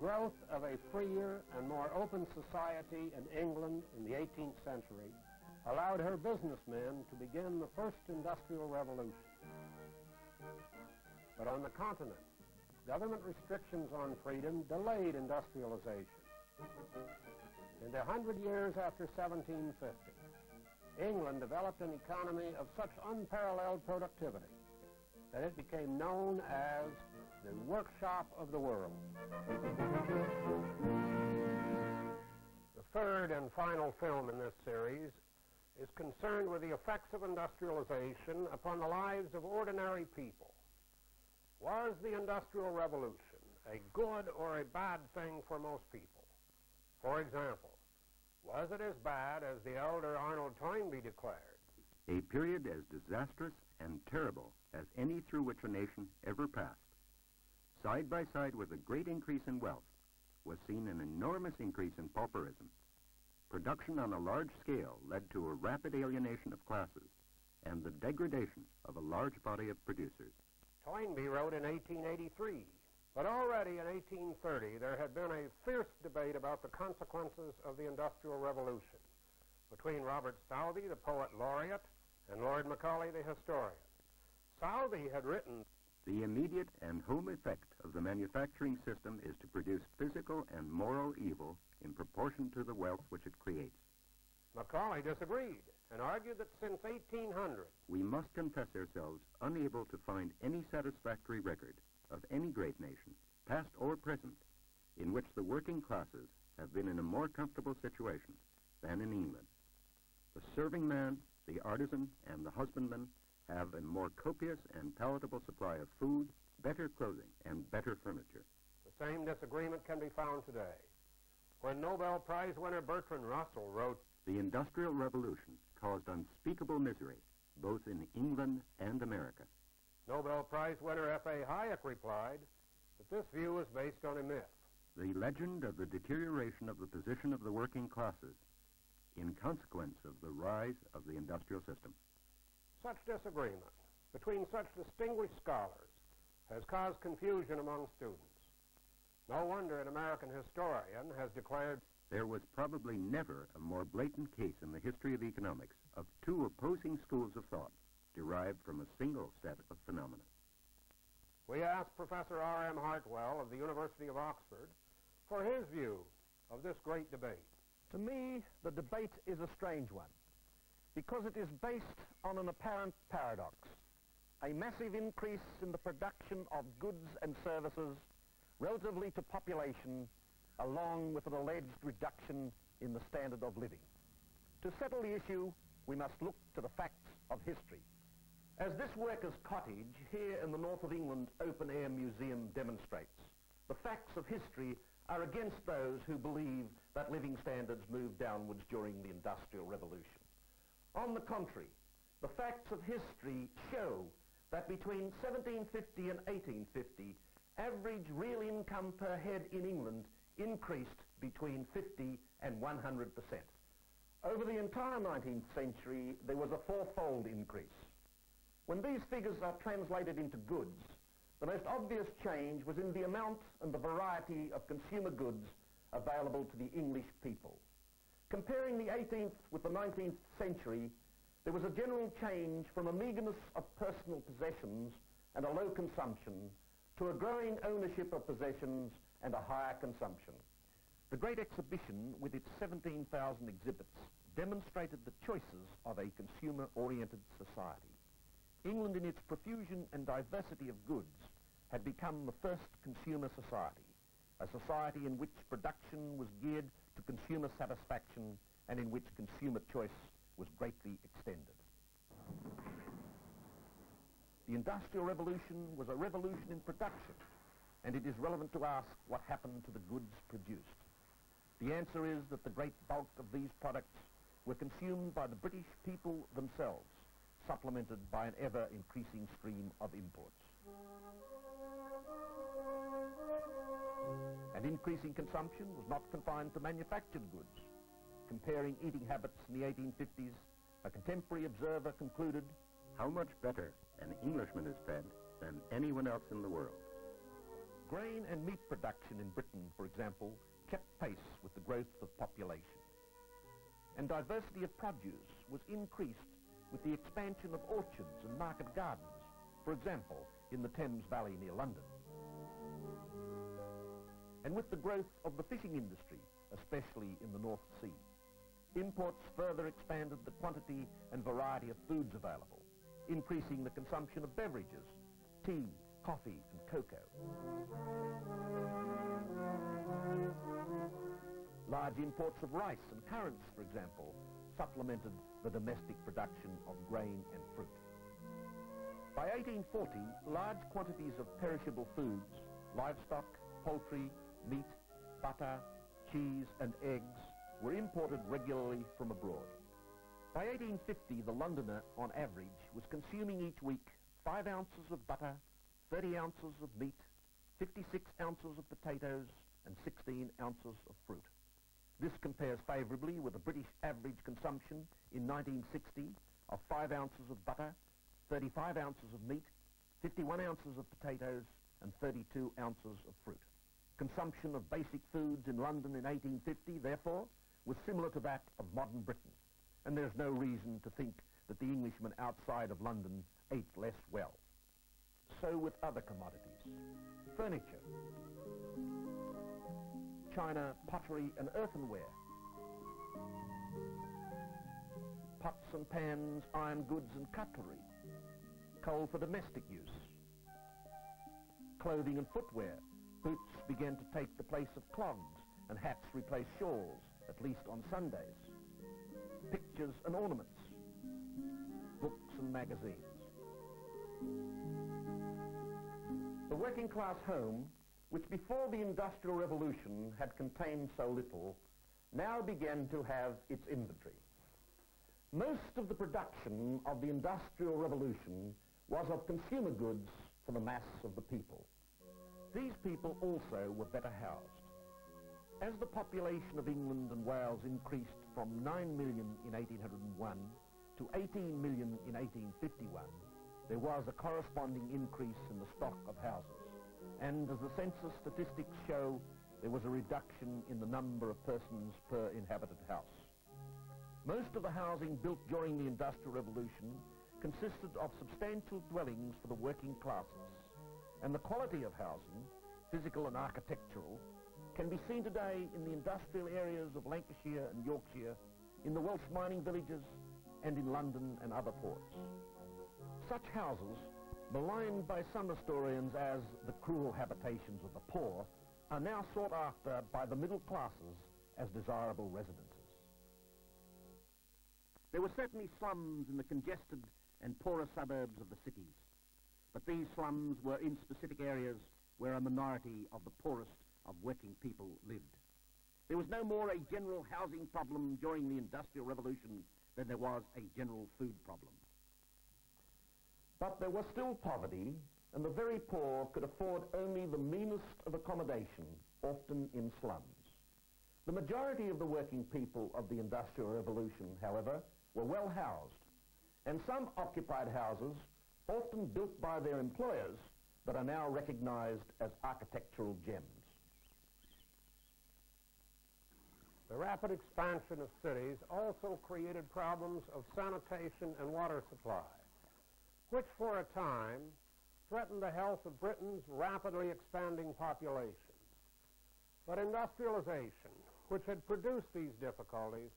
growth of a freer and more open society in England in the 18th century allowed her businessmen to begin the first industrial revolution. But on the continent, government restrictions on freedom delayed industrialization. In the hundred years after 1750, England developed an economy of such unparalleled productivity that it became known as the workshop of the world. The third and final film in this series is concerned with the effects of industrialization upon the lives of ordinary people. Was the Industrial Revolution a good or a bad thing for most people? For example, was it as bad as the elder Arnold Toynbee declared? A period as disastrous and terrible as any through which a nation ever passed. Side by side with a great increase in wealth was seen an enormous increase in pauperism. Production on a large scale led to a rapid alienation of classes and the degradation of a large body of producers. Toynbee wrote in 1883, but already in 1830 there had been a fierce debate about the consequences of the Industrial Revolution between Robert Southey, the poet laureate, and Lord Macaulay, the historian. Southey had written, The immediate and home effect of the manufacturing system is to produce physical and moral evil in proportion to the wealth which it creates. Macaulay disagreed and argued that since 1800, We must confess ourselves unable to find any satisfactory record of any great nation, past or present, in which the working classes have been in a more comfortable situation than in England. The serving man, the artisan, and the husbandman have a more copious and palatable supply of food, better clothing, and better furniture. the same disagreement can be found today. When Nobel Prize winner Bertrand Russell wrote, The Industrial Revolution caused unspeakable misery, both in England and America. Nobel Prize winner F.A. Hayek replied that this view is based on a myth. The legend of the deterioration of the position of the working classes in consequence of the rise of the industrial system. Such disagreement between such distinguished scholars has caused confusion among students. No wonder an American historian has declared There was probably never a more blatant case in the history of economics of two opposing schools of thought derived from a single set of phenomena. We asked Professor R.M. Hartwell of the University of Oxford for his view of this great debate. To me, the debate is a strange one because it is based on an apparent paradox. A massive increase in the production of goods and services relatively to population along with an alleged reduction in the standard of living. To settle the issue, we must look to the facts of history. As this workers' cottage here in the north of England open-air museum demonstrates, the facts of history are against those who believe that living standards moved downwards during the Industrial Revolution. On the contrary, the facts of history show that between 1750 and 1850, average real income per head in England increased between 50 and 100 percent. Over the entire 19th century, there was a fourfold increase. When these figures are translated into goods, the most obvious change was in the amount and the variety of consumer goods available to the English people. Comparing the 18th with the 19th century, there was a general change from a meagerness of personal possessions and a low consumption to a growing ownership of possessions and a higher consumption. The Great Exhibition, with its 17,000 exhibits, demonstrated the choices of a consumer-oriented society. England, in its profusion and diversity of goods, had become the first consumer society, a society in which production was geared to consumer satisfaction and in which consumer choice was greatly extended. The Industrial Revolution was a revolution in production, and it is relevant to ask what happened to the goods produced. The answer is that the great bulk of these products were consumed by the British people themselves, supplemented by an ever-increasing stream of imports. And increasing consumption was not confined to manufactured goods. Comparing eating habits in the 1850s, a contemporary observer concluded, How much better an Englishman is fed than anyone else in the world. Grain and meat production in Britain, for example, kept pace with the growth of population. And diversity of produce was increased with the expansion of orchards and market gardens, for example, in the Thames Valley near London. And with the growth of the fishing industry, especially in the North Sea, imports further expanded the quantity and variety of foods available, increasing the consumption of beverages, tea, coffee, and cocoa. Large imports of rice and currants, for example, supplemented the domestic production of grain and fruit. By 1840, large quantities of perishable foods, livestock, poultry, meat, butter, cheese, and eggs were imported regularly from abroad. By 1850, the Londoner, on average, was consuming each week 5 ounces of butter, 30 ounces of meat, 56 ounces of potatoes, and 16 ounces of fruit. This compares favourably with the British average consumption in 1960 of 5 ounces of butter, 35 ounces of meat, 51 ounces of potatoes, and 32 ounces of fruit. Consumption of basic foods in London in 1850, therefore, was similar to that of modern Britain, and there's no reason to think that the Englishman outside of London ate less well. So with other commodities. Furniture, china, pottery and earthenware, pots and pans, iron goods and cutlery, coal for domestic use, clothing and footwear. Boots began to take the place of clogs and hats replaced shawls, at least on Sundays. Pictures and ornaments, books and magazines. The working class home which before the Industrial Revolution had contained so little, now began to have its inventory. Most of the production of the Industrial Revolution was of consumer goods for the mass of the people. These people also were better housed. As the population of England and Wales increased from 9 million in 1801 to 18 million in 1851, there was a corresponding increase in the stock of houses and as the census statistics show, there was a reduction in the number of persons per inhabited house. Most of the housing built during the Industrial Revolution consisted of substantial dwellings for the working classes, and the quality of housing, physical and architectural, can be seen today in the industrial areas of Lancashire and Yorkshire, in the Welsh mining villages, and in London and other ports. Such houses maligned by some historians as the cruel habitations of the poor, are now sought after by the middle classes as desirable residences. There were certainly slums in the congested and poorer suburbs of the cities, but these slums were in specific areas where a minority of the poorest of working people lived. There was no more a general housing problem during the Industrial Revolution than there was a general food problem. But there was still poverty, and the very poor could afford only the meanest of accommodation, often in slums. The majority of the working people of the Industrial Revolution, however, were well housed, and some occupied houses, often built by their employers, but are now recognized as architectural gems. The rapid expansion of cities also created problems of sanitation and water supply which for a time threatened the health of Britain's rapidly expanding population. But industrialization, which had produced these difficulties,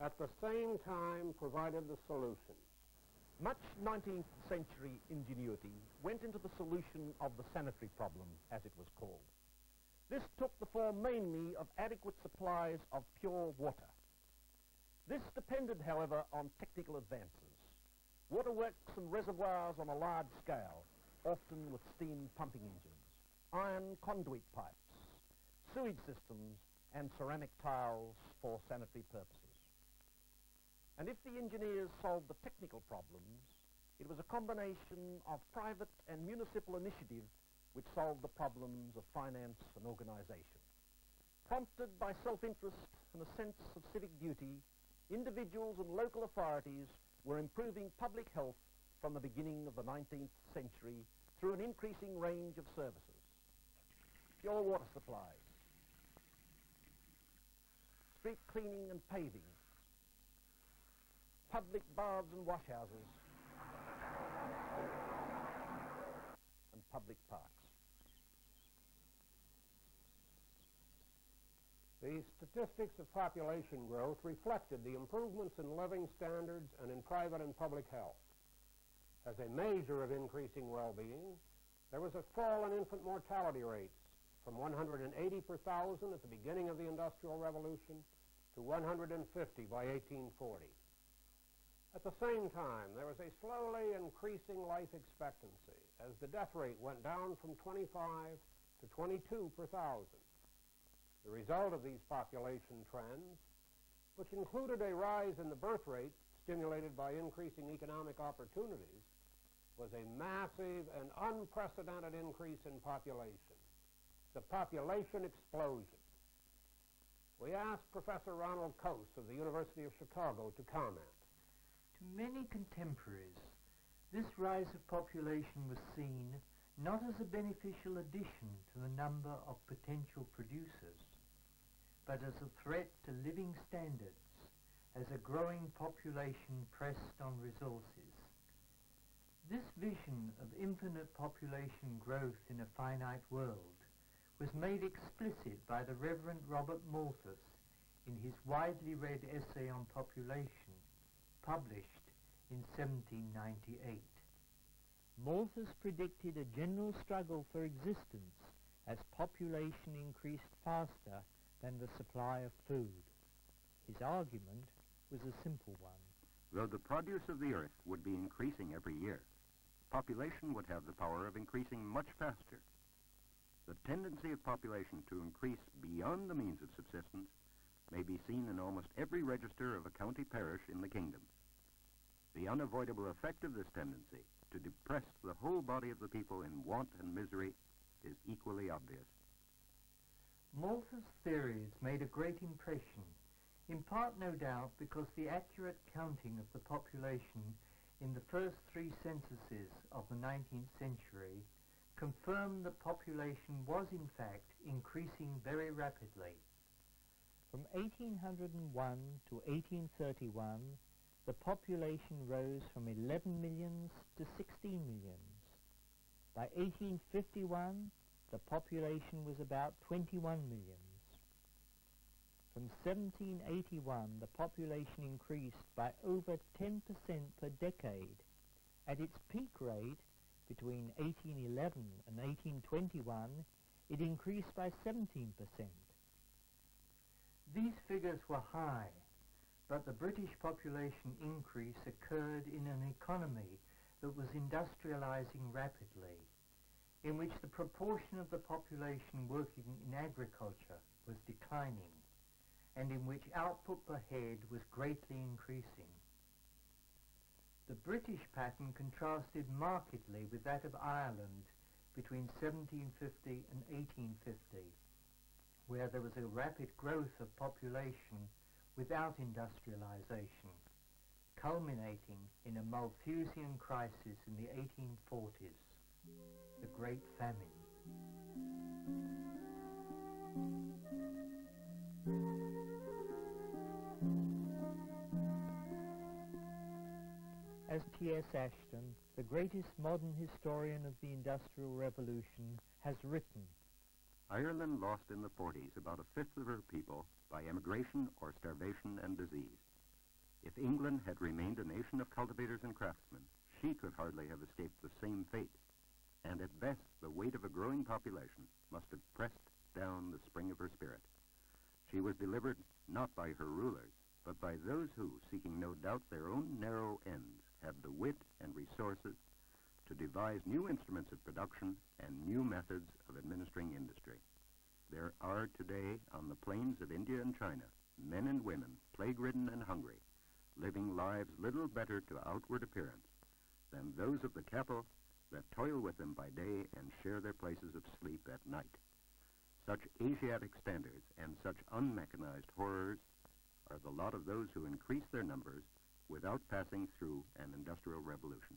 at the same time provided the solution. Much 19th century ingenuity went into the solution of the sanitary problem, as it was called. This took the form mainly of adequate supplies of pure water. This depended, however, on technical advances waterworks and reservoirs on a large scale, often with steam pumping engines, iron conduit pipes, sewage systems, and ceramic tiles for sanitary purposes. And if the engineers solved the technical problems, it was a combination of private and municipal initiative which solved the problems of finance and organization. Prompted by self-interest and a sense of civic duty, individuals and local authorities were improving public health from the beginning of the 19th century through an increasing range of services. pure water supplies, street cleaning and paving, public baths and washhouses, and public parks. The statistics of population growth reflected the improvements in living standards and in private and public health. As a measure of increasing well-being, there was a fall in infant mortality rates from 180 per thousand at the beginning of the Industrial Revolution to 150 by 1840. At the same time, there was a slowly increasing life expectancy as the death rate went down from 25 to 22 per thousand. The result of these population trends, which included a rise in the birth rate stimulated by increasing economic opportunities, was a massive and unprecedented increase in population, the population explosion. We asked Professor Ronald Coase of the University of Chicago to comment. To many contemporaries, this rise of population was seen not as a beneficial addition to the number of potential producers, but as a threat to living standards as a growing population pressed on resources. This vision of infinite population growth in a finite world was made explicit by the Reverend Robert Malthus in his widely read essay on population, published in 1798. Malthus predicted a general struggle for existence as population increased faster than the supply of food. His argument was a simple one. Though the produce of the earth would be increasing every year, population would have the power of increasing much faster. The tendency of population to increase beyond the means of subsistence may be seen in almost every register of a county parish in the kingdom. The unavoidable effect of this tendency to depress the whole body of the people in want and misery is equally obvious. Malthus' theories made a great impression, in part no doubt because the accurate counting of the population in the first three censuses of the 19th century confirmed that population was in fact increasing very rapidly. From 1801 to 1831, the population rose from 11 millions to 16 millions. By 1851, the population was about 21 millions. From 1781, the population increased by over 10% per decade. At its peak rate, between 1811 and 1821, it increased by 17%. These figures were high, but the British population increase occurred in an economy that was industrializing rapidly, in which the proportion of the population working in agriculture was declining and in which output per head was greatly increasing. The British pattern contrasted markedly with that of Ireland between 1750 and 1850, where there was a rapid growth of population without industrialization, culminating in a Malthusian crisis in the 1840s, the Great Famine. As T.S. Ashton, the greatest modern historian of the Industrial Revolution, has written, Ireland lost in the 40s about a fifth of her people by emigration or starvation and disease. If England had remained a nation of cultivators and craftsmen, she could hardly have escaped the same fate. And at best, the weight of a growing population must have pressed down the spring of her spirit. She was delivered not by her rulers, but by those who, seeking no doubt their own narrow ends, had the wit and resources to devise new instruments of production and new methods of administering industry. There are today on the plains of India and China men and women, plague-ridden and hungry, living lives little better to outward appearance than those of the cattle that toil with them by day and share their places of sleep at night. Such Asiatic standards and such unmechanized horrors are the lot of those who increase their numbers without passing through an industrial revolution.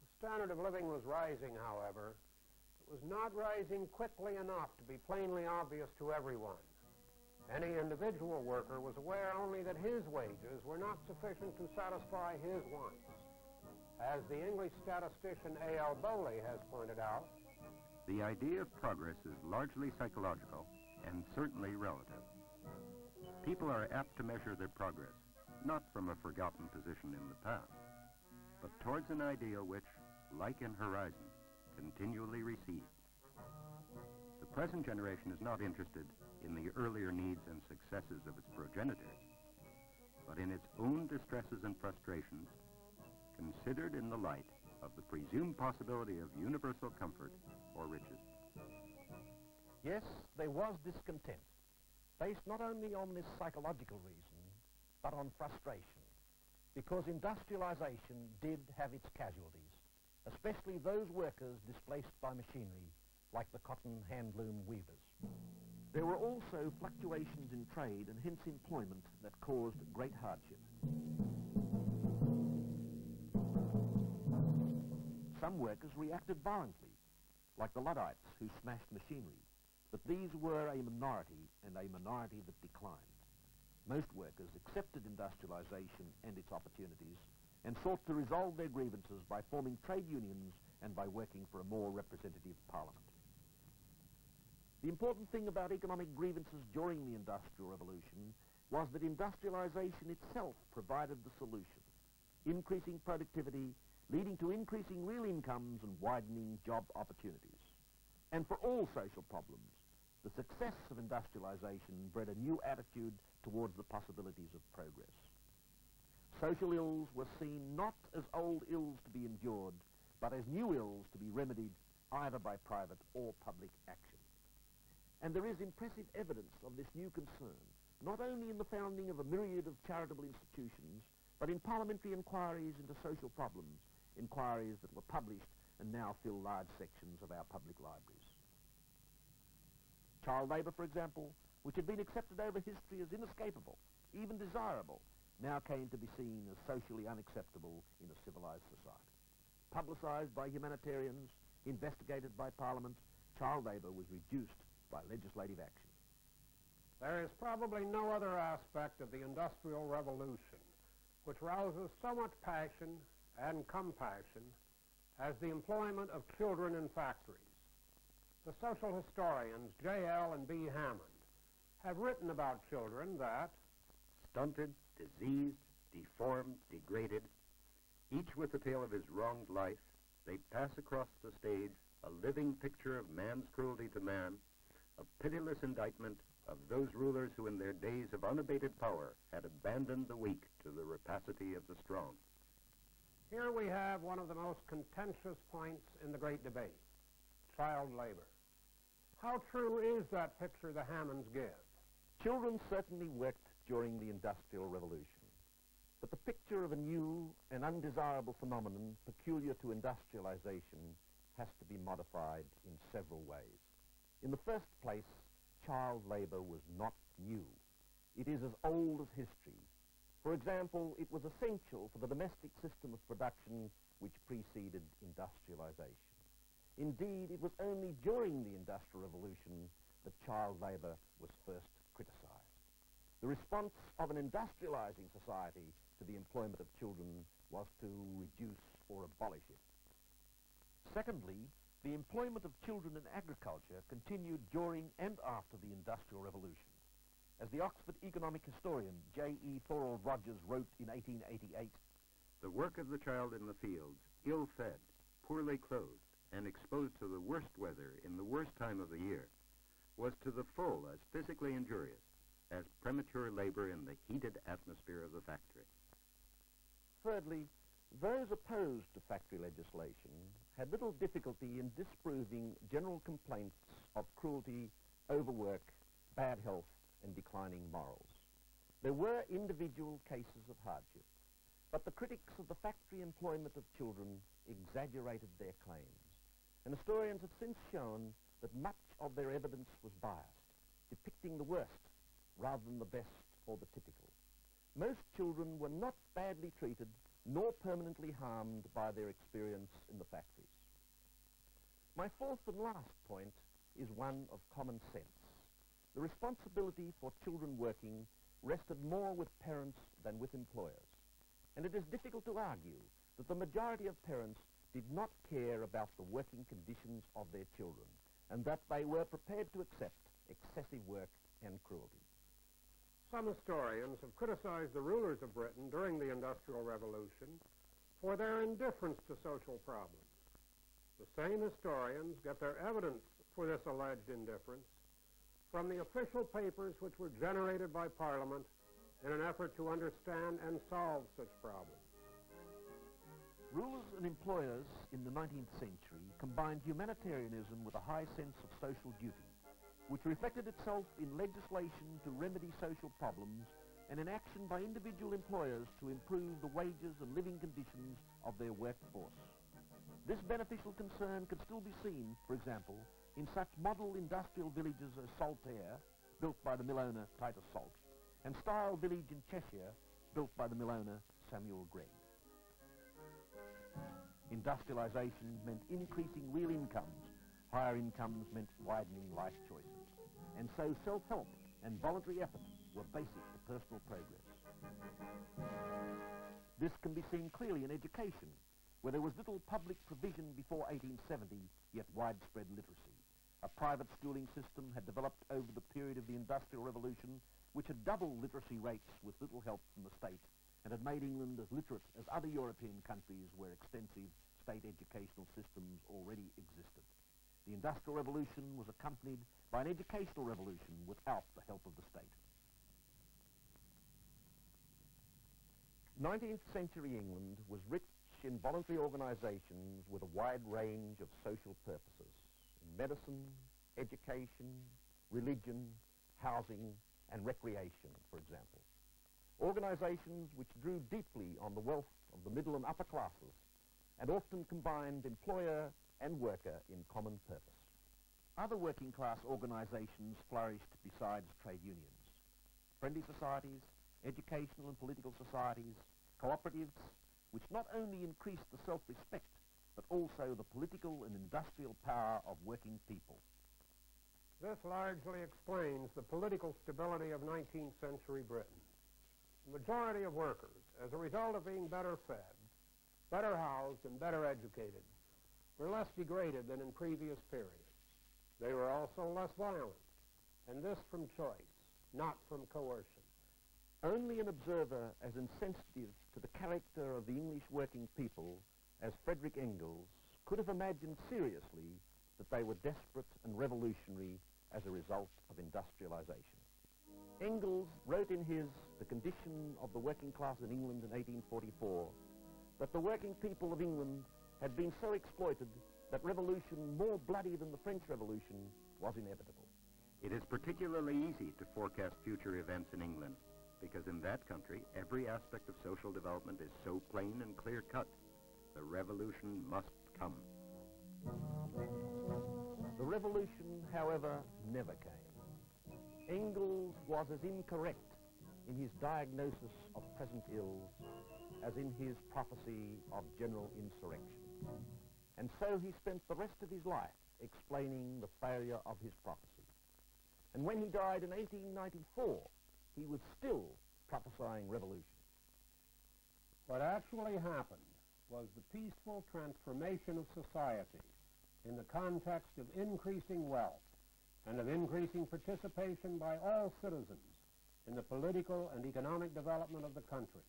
The standard of living was rising, however, it was not rising quickly enough to be plainly obvious to everyone. Any individual worker was aware only that his wages were not sufficient to satisfy his wants. As the English statistician A.L. Bowley has pointed out, The idea of progress is largely psychological and certainly relative. People are apt to measure their progress, not from a forgotten position in the past, but towards an ideal which, like an horizon, continually recedes. The present generation is not interested in the earlier needs and successes of its progenitors, but in its own distresses and frustrations, considered in the light of the presumed possibility of universal comfort or riches. Yes, there was discontent, based not only on this psychological reason, but on frustration, because industrialization did have its casualties, especially those workers displaced by machinery, like the cotton handloom weavers. There were also fluctuations in trade and hence employment that caused great hardship. Some workers reacted violently, like the Luddites who smashed machinery, but these were a minority and a minority that declined. Most workers accepted industrialization and its opportunities and sought to resolve their grievances by forming trade unions and by working for a more representative parliament. The important thing about economic grievances during the Industrial Revolution was that industrialization itself provided the solution, increasing productivity, leading to increasing real incomes and widening job opportunities. And for all social problems, the success of industrialization bred a new attitude towards the possibilities of progress. Social ills were seen not as old ills to be endured, but as new ills to be remedied either by private or public action. And there is impressive evidence of this new concern, not only in the founding of a myriad of charitable institutions, but in parliamentary inquiries into social problems, inquiries that were published and now fill large sections of our public libraries. Child labour, for example, which had been accepted over history as inescapable, even desirable, now came to be seen as socially unacceptable in a civilized society. Publicised by humanitarians, investigated by Parliament, child labour was reduced by legislative action. There is probably no other aspect of the Industrial Revolution which rouses so much passion and compassion as the employment of children in factories. The social historians J.L. and B. Hammond have written about children that, Stunted, diseased, deformed, degraded, each with the tale of his wronged life, they pass across the stage a living picture of man's cruelty to man, a pitiless indictment of those rulers who in their days of unabated power had abandoned the weak to the rapacity of the strong. here we have one of the most contentious points in the great debate, child labor. How true is that picture the Hammonds give? Children certainly worked during the Industrial Revolution, but the picture of a new and undesirable phenomenon peculiar to industrialization has to be modified in several ways. In the first place, child labor was not new. It is as old as history. For example, it was essential for the domestic system of production which preceded industrialization. Indeed, it was only during the Industrial Revolution that child labor was first. The response of an industrializing society to the employment of children was to reduce or abolish it. Secondly, the employment of children in agriculture continued during and after the Industrial Revolution. As the Oxford economic historian J.E. Thorold Rogers wrote in 1888, The work of the child in the fields, ill-fed, poorly clothed, and exposed to the worst weather in the worst time of the year, was to the full as physically injurious as premature labor in the heated atmosphere of the factory. Thirdly, those opposed to factory legislation had little difficulty in disproving general complaints of cruelty, overwork, bad health, and declining morals. There were individual cases of hardship, but the critics of the factory employment of children exaggerated their claims, and historians have since shown that much of their evidence was biased, depicting the worst rather than the best or the typical. Most children were not badly treated nor permanently harmed by their experience in the factories. My fourth and last point is one of common sense. The responsibility for children working rested more with parents than with employers, and it is difficult to argue that the majority of parents did not care about the working conditions of their children and that they were prepared to accept excessive work and cruelty. Some historians have criticized the rulers of Britain during the Industrial Revolution for their indifference to social problems. The same historians get their evidence for this alleged indifference from the official papers which were generated by Parliament in an effort to understand and solve such problems. Rulers and employers in the 19th century combined humanitarianism with a high sense of social duty, which reflected itself in legislation to remedy social problems and in action by individual employers to improve the wages and living conditions of their workforce. This beneficial concern could still be seen, for example, in such model industrial villages as Saltaire, built by the mill owner Titus Salt, and Styal Village in Cheshire, built by the mill owner Samuel Greg. Industrialization meant increasing real incomes. Higher incomes meant widening life choices. And so self-help and voluntary effort were basic to personal progress. This can be seen clearly in education, where there was little public provision before 1870, yet widespread literacy. A private schooling system had developed over the period of the Industrial Revolution, which had doubled literacy rates with little help from the state and had made England as literate as other European countries where extensive state educational systems already existed. The Industrial Revolution was accompanied by an educational revolution without the help of the state. 19th century England was rich in voluntary organizations with a wide range of social purposes in medicine, education, religion, housing, and recreation, for example organizations which drew deeply on the wealth of the middle and upper classes and often combined employer and worker in common purpose. Other working class organizations flourished besides trade unions. Friendly societies, educational and political societies, cooperatives, which not only increased the self-respect, but also the political and industrial power of working people. This largely explains the political stability of 19th century Britain. The majority of workers, as a result of being better fed, better housed, and better educated, were less degraded than in previous periods. They were also less violent, and this from choice, not from coercion. Only an observer as insensitive to the character of the English working people as Frederick Engels could have imagined seriously that they were desperate and revolutionary as a result of industrialization. Engels wrote in his The Condition of the Working Class in England in 1844 that the working people of England had been so exploited that revolution more bloody than the French Revolution was inevitable. It is particularly easy to forecast future events in England because in that country every aspect of social development is so plain and clear-cut. The revolution must come. The revolution, however, never came. Engels was as incorrect in his diagnosis of present ills as in his prophecy of general insurrection. And so he spent the rest of his life explaining the failure of his prophecy. And when he died in 1894, he was still prophesying revolution. What actually happened was the peaceful transformation of society in the context of increasing wealth and of increasing participation by all citizens in the political and economic development of the country.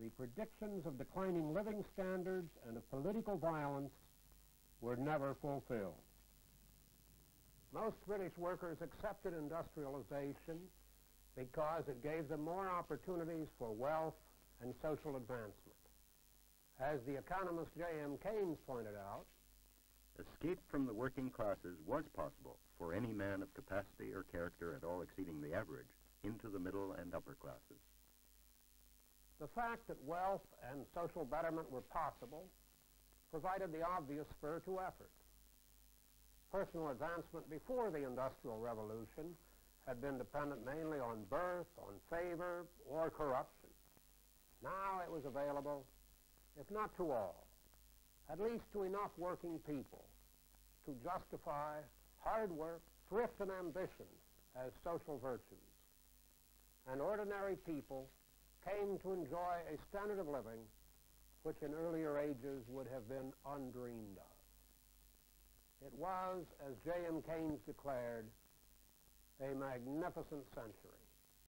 The predictions of declining living standards and of political violence were never fulfilled. Most British workers accepted industrialization because it gave them more opportunities for wealth and social advancement. As the economist J.M. Keynes pointed out, Escape from the working classes was possible for any man of capacity or character at all exceeding the average into the middle and upper classes. The fact that wealth and social betterment were possible provided the obvious spur to effort. Personal advancement before the Industrial Revolution had been dependent mainly on birth, on favor, or corruption. Now it was available, if not to all, at least to enough working people to justify hard work, thrift, and ambition as social virtues. And ordinary people came to enjoy a standard of living which in earlier ages would have been undreamed of. It was, as J.M. Keynes declared, a magnificent century.